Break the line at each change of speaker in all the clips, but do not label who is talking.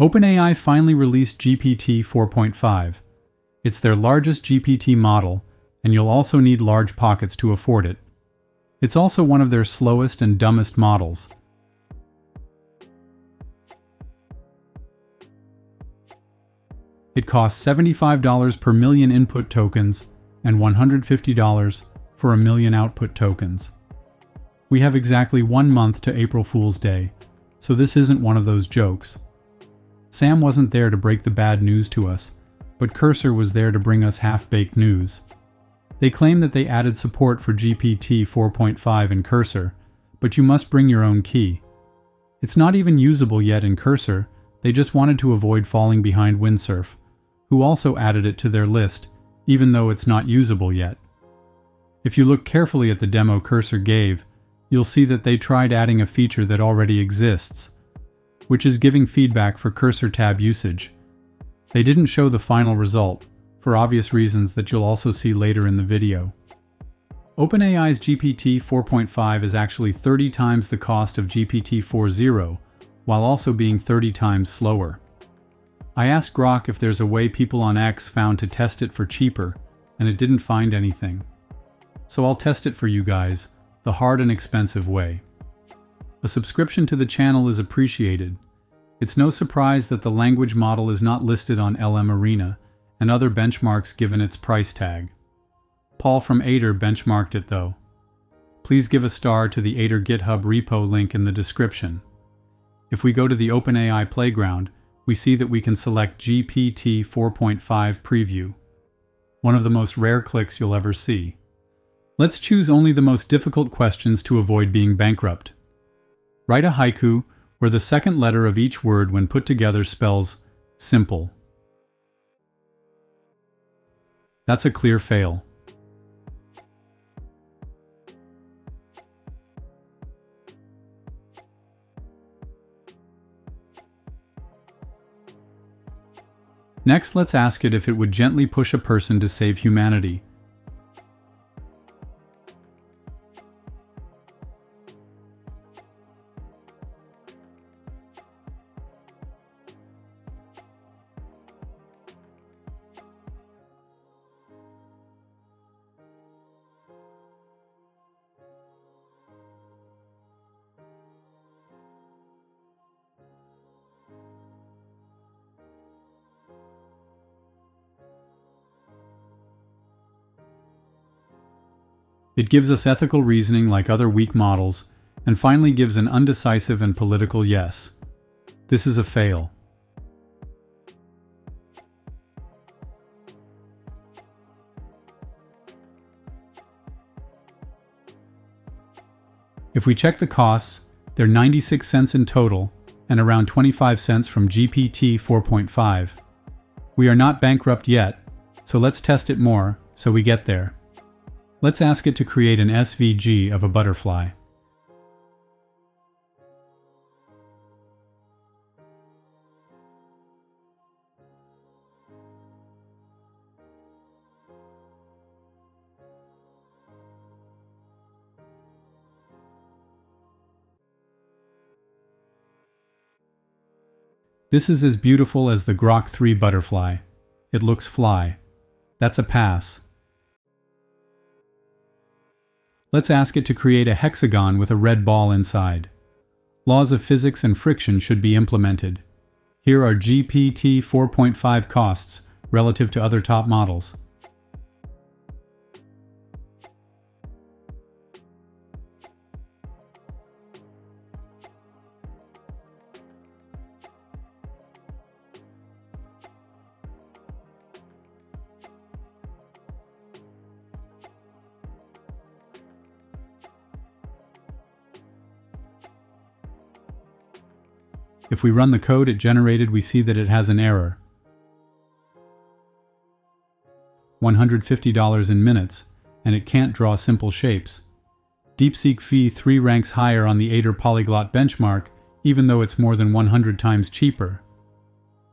OpenAI finally released GPT 4.5. It's their largest GPT model, and you'll also need large pockets to afford it. It's also one of their slowest and dumbest models. It costs $75 per million input tokens and $150 for a million output tokens. We have exactly one month to April Fool's Day, so this isn't one of those jokes. Sam wasn't there to break the bad news to us, but Cursor was there to bring us half-baked news. They claim that they added support for GPT 4.5 in Cursor, but you must bring your own key. It's not even usable yet in Cursor, they just wanted to avoid falling behind Windsurf, who also added it to their list, even though it's not usable yet. If you look carefully at the demo Cursor gave, you'll see that they tried adding a feature that already exists, which is giving feedback for Cursor tab usage. They didn't show the final result, for obvious reasons that you'll also see later in the video. OpenAI's GPT 4.5 is actually 30 times the cost of GPT 4o, while also being 30 times slower. I asked Grok if there's a way people on X found to test it for cheaper, and it didn't find anything. So I'll test it for you guys, the hard and expensive way. A subscription to the channel is appreciated. It's no surprise that the language model is not listed on LM Arena and other benchmarks given its price tag. Paul from Aider benchmarked it though. Please give a star to the Aider GitHub repo link in the description. If we go to the OpenAI Playground, we see that we can select GPT 4.5 Preview, one of the most rare clicks you'll ever see. Let's choose only the most difficult questions to avoid being bankrupt. Write a haiku where the second letter of each word when put together spells simple. That's a clear fail. Next, let's ask it if it would gently push a person to save humanity. It gives us ethical reasoning like other weak models, and finally gives an undecisive and political yes. This is a fail. If we check the costs, they're 96 cents in total and around 25 cents from GPT 4.5. We are not bankrupt yet, so let's test it more so we get there. Let's ask it to create an SVG of a butterfly. This is as beautiful as the Grok 3 butterfly. It looks fly. That's a pass. Let's ask it to create a hexagon with a red ball inside. Laws of physics and friction should be implemented. Here are GPT 4.5 costs relative to other top models. If we run the code it generated, we see that it has an error. $150 in minutes, and it can't draw simple shapes. DeepSeek V3 ranks higher on the Aider Polyglot benchmark, even though it's more than 100 times cheaper.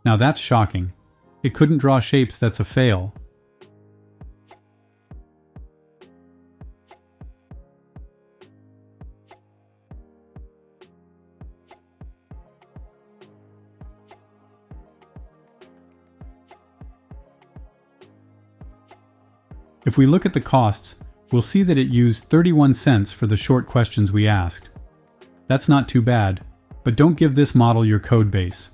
Now that's shocking. It couldn't draw shapes, that's a fail. If we look at the costs, we'll see that it used 31 cents for the short questions we asked. That's not too bad, but don't give this model your code base.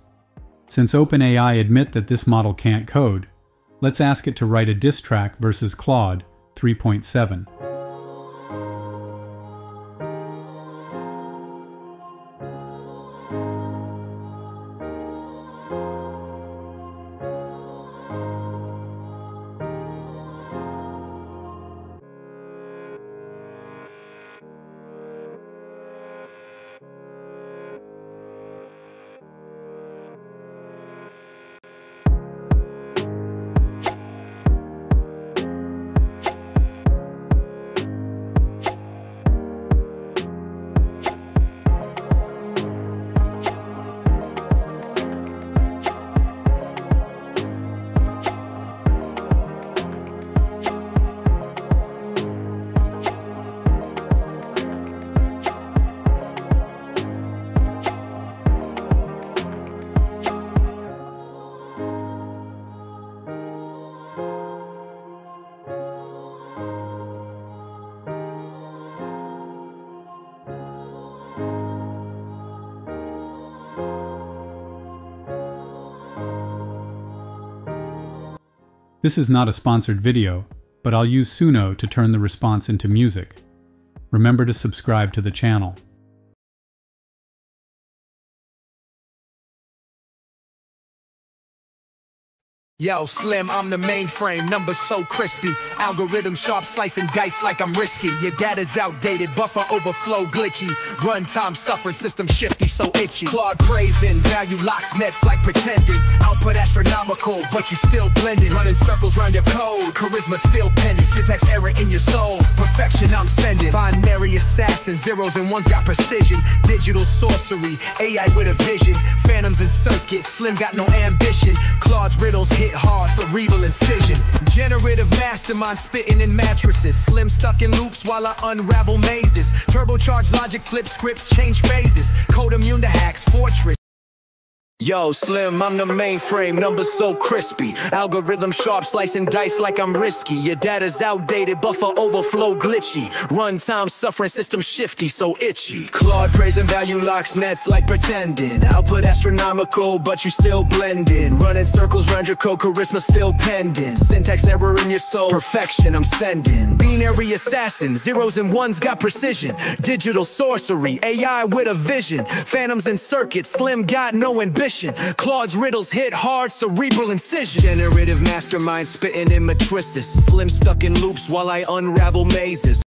Since OpenAI admit that this model can't code, let's ask it to write a diss track versus Claude 3.7. This is not a sponsored video, but I'll use Suno to turn the response into music. Remember to subscribe to the channel.
Yo, Slim, I'm the mainframe, numbers so crispy. Algorithm sharp, slicing dice like I'm risky. Your data's outdated, buffer overflow glitchy. Runtime suffering, system shifty, so itchy. Claude praising, value locks nets like pretending. Output astronomical, but you still blending. Running circles around your code, charisma still pending. Syntax error in your soul, perfection I'm sending. Binary assassin, zeros and ones got precision. Digital sorcery, AI with a vision. Phantoms and circuits, Slim got no ambition. Claude's riddles hit hit hard, cerebral incision. Generative mastermind spitting in mattresses. Slim stuck in loops while I unravel mazes. Turbocharged logic flip scripts, change phases. Code immune to hacks, fortress. Yo, Slim, I'm the mainframe, numbers so crispy. Algorithm sharp, slicing dice like I'm risky. Your data's outdated, buffer overflow glitchy. Runtime suffering, system shifty, so itchy. Claude praising value locks nets like pretending. Output astronomical, but you still blending. Running circles around your code, charisma still pending. Syntax error in your soul, perfection I'm sending. Binary assassin, zeros and ones got precision. Digital sorcery, AI with a vision. Phantoms and circuits, Slim got no ambition. Claude's riddles hit hard, cerebral incision. Generative mastermind spitting in matrices. Slim stuck in loops while I unravel mazes.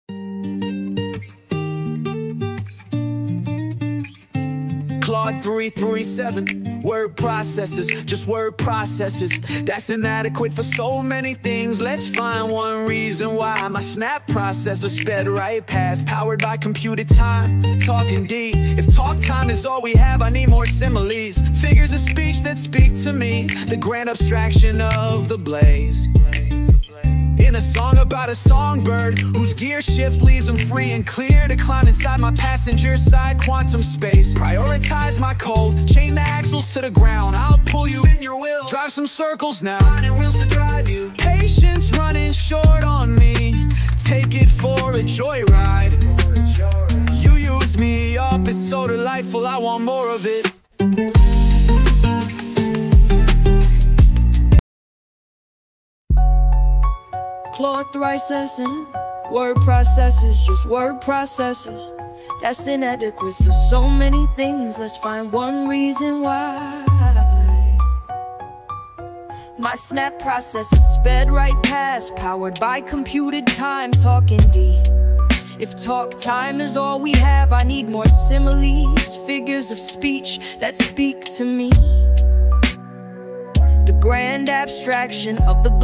Claude 337 Word processors, just word processors. That's inadequate for so many things. Let's find one reason why My snap processor sped right past. Powered by computed time, talking deep. If talk time is all we have, I need more similes. Figures of speech that speak to me. The grand abstraction of the blaze in a song about a songbird Whose gear shift leaves him free and clear To climb inside my passenger side quantum space. Prioritize my cold, chain the axles to the ground. I'll pull you in your wheels, drive some circles now. Finding wheels to drive you. Patience running short on me. Take it for a joyride. You use me up, it's so delightful. I want more of it
Claude thrice Word processors, just word processors That's inadequate for so many things. Let's find one reason why. My snap processor sped right past Powered by computed time, talking D if talk time is all we have, I need more similes, figures of speech that speak to me. The grand abstraction of the blade.